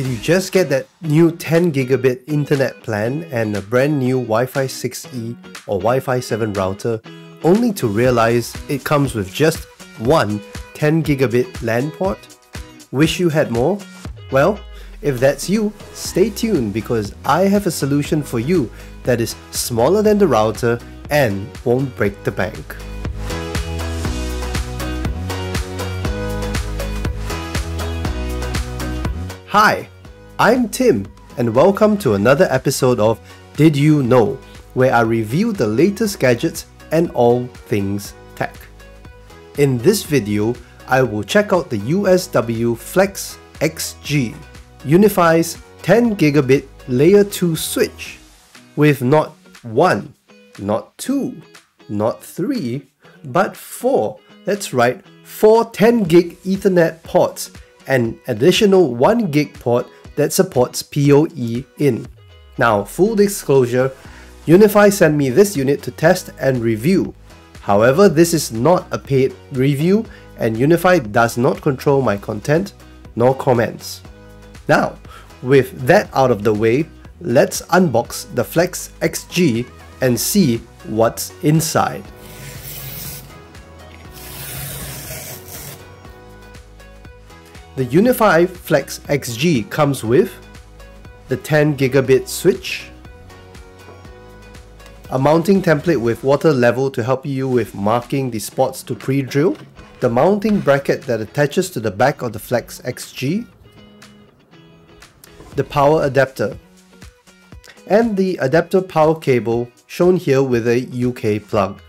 Did you just get that new 10 gigabit internet plan and a brand new Wi-Fi 6E or Wi-Fi 7 router only to realize it comes with just one 10 gigabit LAN port? Wish you had more? Well, if that's you, stay tuned because I have a solution for you that is smaller than the router and won't break the bank. Hi, I'm Tim, and welcome to another episode of Did You Know, where I review the latest gadgets and all things tech. In this video, I will check out the USW Flex XG, UniFi's 10 gigabit layer 2 switch, with not one, not two, not three, but four, that's right, four 10 gig Ethernet ports an additional 1 gig port that supports PoE in. Now, full disclosure, UniFi sent me this unit to test and review. However, this is not a paid review and UniFi does not control my content nor comments. Now, with that out of the way, let's unbox the Flex XG and see what's inside. The UniFi Flex XG comes with the 10 gigabit switch, a mounting template with water level to help you with marking the spots to pre-drill, the mounting bracket that attaches to the back of the Flex XG, the power adapter, and the adapter power cable shown here with a UK plug.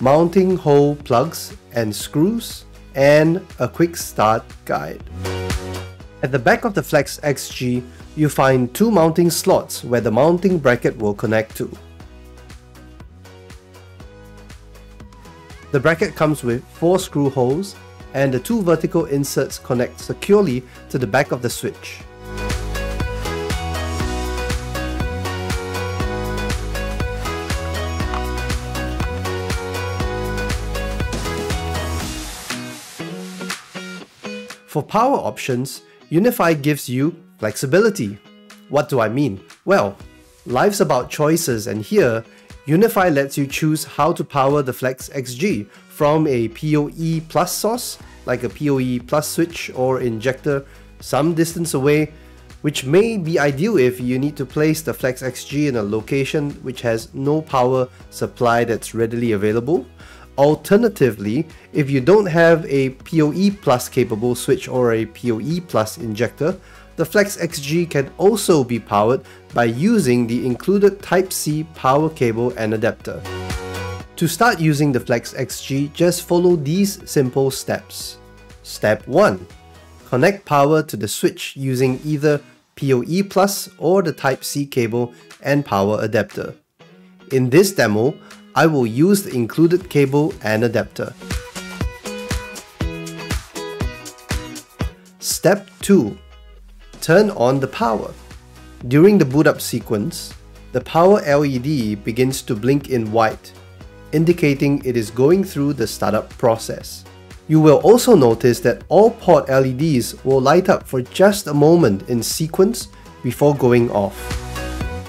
Mounting hole plugs and screws, and a quick start guide. At the back of the Flex XG, you find two mounting slots where the mounting bracket will connect to. The bracket comes with four screw holes and the two vertical inserts connect securely to the back of the switch. For power options, UniFi gives you flexibility. What do I mean? Well, life's about choices and here, UniFi lets you choose how to power the Flex XG from a PoE plus source, like a PoE plus switch or injector some distance away, which may be ideal if you need to place the Flex XG in a location which has no power supply that's readily available, Alternatively, if you don't have a PoE Plus capable switch or a PoE Plus injector, the Flex XG can also be powered by using the included Type-C power cable and adapter. To start using the Flex XG, just follow these simple steps. Step 1. Connect power to the switch using either PoE Plus or the Type-C cable and power adapter. In this demo, I will use the included cable and adapter. Step 2. Turn on the power. During the boot up sequence, the power LED begins to blink in white, indicating it is going through the startup process. You will also notice that all port LEDs will light up for just a moment in sequence before going off.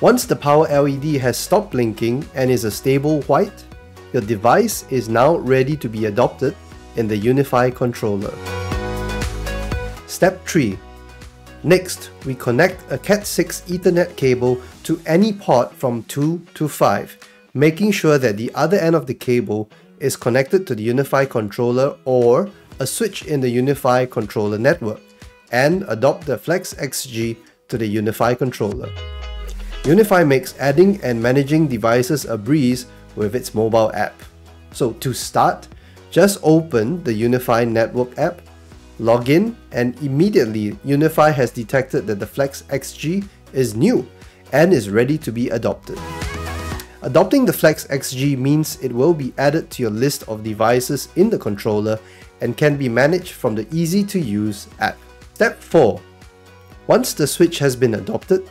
Once the power LED has stopped blinking and is a stable white, your device is now ready to be adopted in the UniFi controller. Step 3. Next, we connect a Cat6 Ethernet cable to any port from 2 to 5, making sure that the other end of the cable is connected to the UniFi controller or a switch in the UniFi controller network, and adopt the Flex XG to the UniFi controller. UniFi makes adding and managing devices a breeze with its mobile app. So to start, just open the UniFi Network app, log in, and immediately UniFi has detected that the Flex XG is new and is ready to be adopted. Adopting the Flex XG means it will be added to your list of devices in the controller and can be managed from the easy to use app. Step 4. Once the switch has been adopted,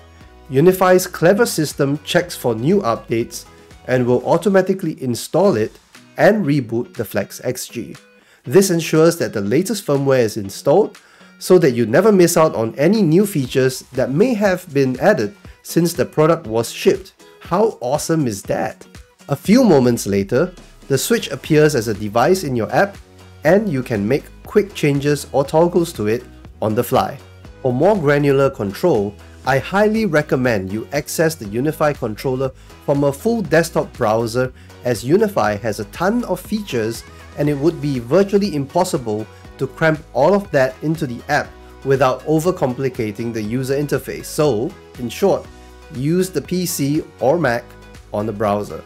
UniFi's clever system checks for new updates and will automatically install it and reboot the Flex XG. This ensures that the latest firmware is installed, so that you never miss out on any new features that may have been added since the product was shipped. How awesome is that? A few moments later, the switch appears as a device in your app and you can make quick changes or toggles to it on the fly. For more granular control, I highly recommend you access the UniFi controller from a full desktop browser as UniFi has a ton of features and it would be virtually impossible to cramp all of that into the app without overcomplicating the user interface. So, in short, use the PC or Mac on the browser.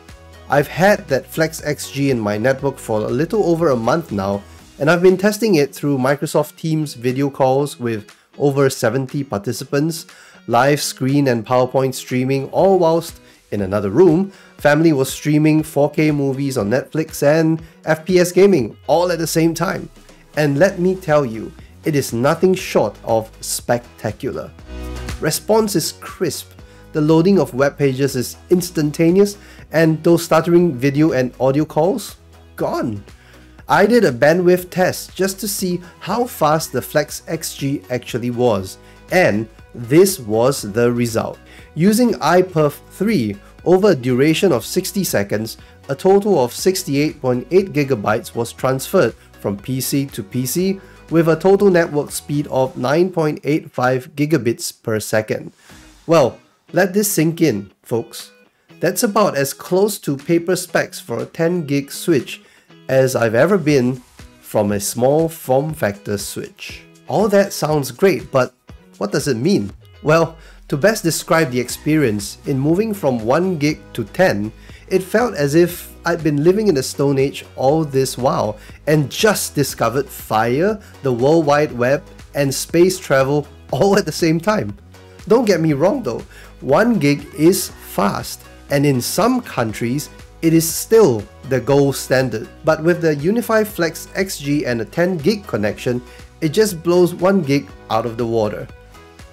I've had that FlexXG in my network for a little over a month now, and I've been testing it through Microsoft Teams video calls with over 70 participants, live screen and PowerPoint streaming, all whilst in another room, family was streaming 4K movies on Netflix and FPS gaming all at the same time. And let me tell you, it is nothing short of spectacular. Response is crisp, the loading of web pages is instantaneous, and those stuttering video and audio calls? Gone. I did a bandwidth test just to see how fast the Flex XG actually was, and this was the result. Using iPerf 3 over a duration of 60 seconds, a total of 68.8 gigabytes was transferred from PC to PC with a total network speed of 9.85 gigabits per second. Well, let this sink in, folks. That's about as close to paper specs for a 10 gig switch as I've ever been from a small form factor switch. All that sounds great, but what does it mean? Well, to best describe the experience, in moving from 1 gig to 10, it felt as if I'd been living in the Stone Age all this while and just discovered fire, the World Wide Web, and space travel all at the same time. Don't get me wrong though, 1 gig is fast, and in some countries, it is still the gold standard. But with the UniFi Flex XG and a 10 gig connection, it just blows 1 gig out of the water.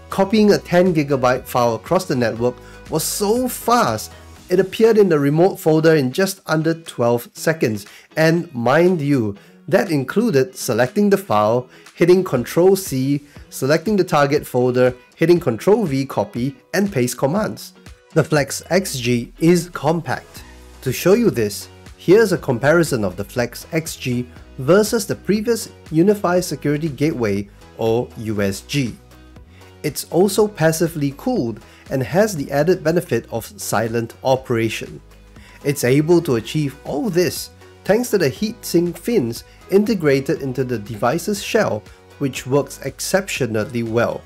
Copying a 10 gigabyte file across the network was so fast, it appeared in the remote folder in just under 12 seconds. And mind you, that included selecting the file, hitting Ctrl C, selecting the target folder, hitting Ctrl V copy, and paste commands. The Flex XG is compact. To show you this, here's a comparison of the Flex XG versus the previous UniFi Security Gateway or USG. It's also passively cooled and has the added benefit of silent operation. It's able to achieve all this thanks to the heatsink fins integrated into the device's shell which works exceptionally well.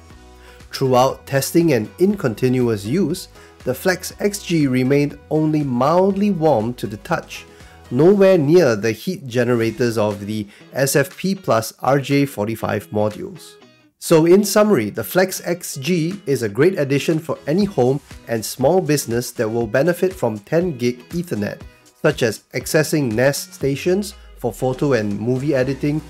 Throughout testing and in continuous use, the Flex XG remained only mildly warm to the touch, nowhere near the heat generators of the SFP Plus RJ45 modules. So in summary, the Flex XG is a great addition for any home and small business that will benefit from 10 gig Ethernet, such as accessing NAS stations for photo and movie editing,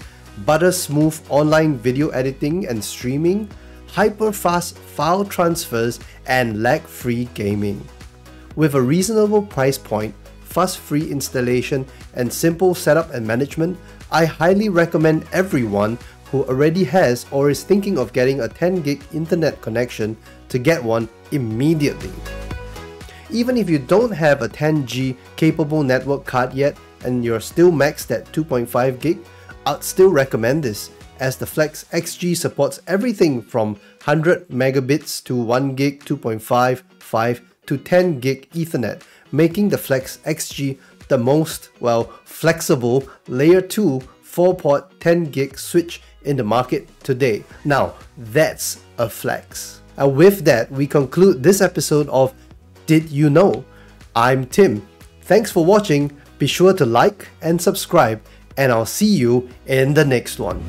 butter smooth online video editing and streaming, hyper-fast file transfers, and lag-free gaming. With a reasonable price point, fuss-free installation, and simple setup and management, I highly recommend everyone who already has or is thinking of getting a 10 gig internet connection to get one immediately. Even if you don't have a 10G capable network card yet and you're still maxed at 2.5 gig, I'd still recommend this as the Flex XG supports everything from 100 megabits to 1 gig 2.5, 5 to 10 gig Ethernet, making the Flex XG the most, well, flexible layer 2 4-port 10 gig switch in the market today. Now, that's a flex. And with that, we conclude this episode of Did You Know? I'm Tim. Thanks for watching. Be sure to like and subscribe, and I'll see you in the next one.